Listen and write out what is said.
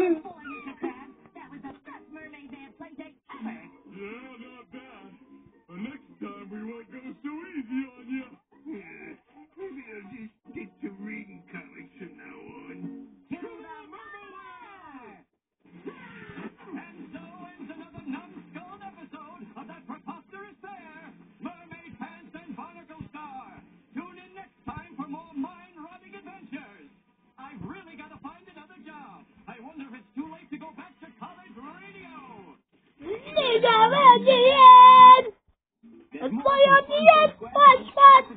Mm-hmm. Ide megyél! Ez majd ilyen, vagy, vagy,